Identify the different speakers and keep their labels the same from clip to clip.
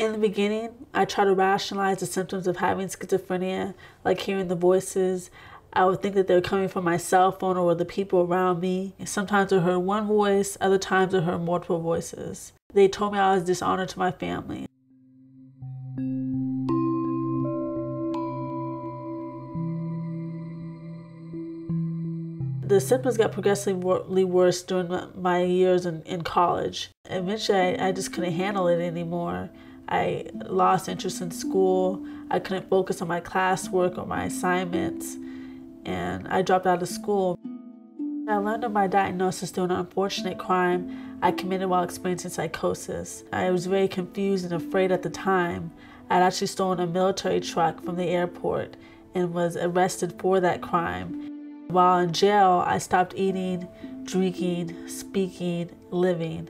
Speaker 1: In the beginning, I tried to rationalize the symptoms of having schizophrenia, like hearing the voices. I would think that they were coming from my cell phone or the people around me. Sometimes I heard one voice, other times I heard multiple voices. They told me I was dishonored to my family. the symptoms got progressively worse during my years in, in college. Eventually, I, I just couldn't handle it anymore. I lost interest in school. I couldn't focus on my classwork or my assignments, and I dropped out of school. I learned of my diagnosis through an unfortunate crime I committed while experiencing psychosis. I was very confused and afraid at the time. I'd actually stolen a military truck from the airport and was arrested for that crime. While in jail, I stopped eating, drinking, speaking, living.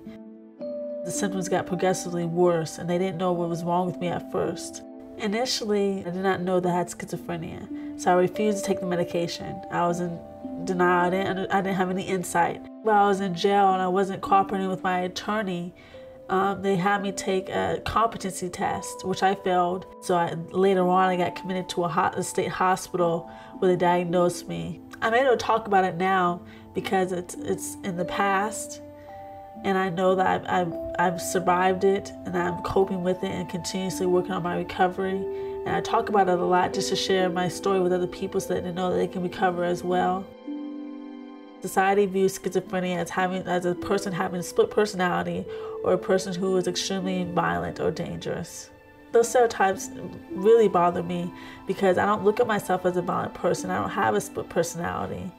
Speaker 1: The symptoms got progressively worse, and they didn't know what was wrong with me at first. Initially, I did not know that I had schizophrenia, so I refused to take the medication. I was in denial, I didn't, I didn't have any insight. While I was in jail and I wasn't cooperating with my attorney, um, they had me take a competency test, which I failed. So I, later on, I got committed to a, ho- a state hospital where they diagnosed me. I'm able to talk about it now because it's it's in the past, and I know that I've, I've, I've survived it, and I'm coping with it, and continuously working on my recovery. And I talk about it a lot just to share my story with other people so that they know that they can recover as well. Society views schizophrenia as having as a person having a split personality or a person who is extremely violent or dangerous those stereotypes really bother me because I don't look at myself as a violent person. I don't have a split personality.